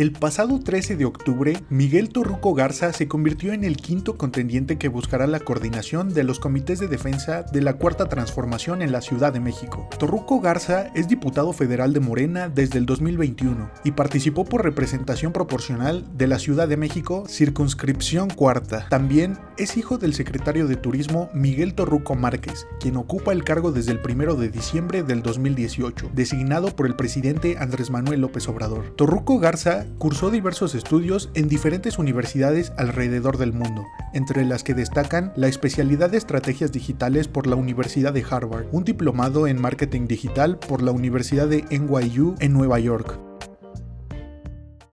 El pasado 13 de octubre, Miguel Torruco Garza se convirtió en el quinto contendiente que buscará la coordinación de los comités de defensa de la Cuarta Transformación en la Ciudad de México. Torruco Garza es diputado federal de Morena desde el 2021 y participó por representación proporcional de la Ciudad de México, circunscripción cuarta. También es hijo del secretario de Turismo Miguel Torruco Márquez, quien ocupa el cargo desde el 1 de diciembre del 2018, designado por el presidente Andrés Manuel López Obrador. Torruco Garza cursó diversos estudios en diferentes universidades alrededor del mundo, entre las que destacan la especialidad de estrategias digitales por la Universidad de Harvard, un diplomado en marketing digital por la Universidad de NYU en Nueva York,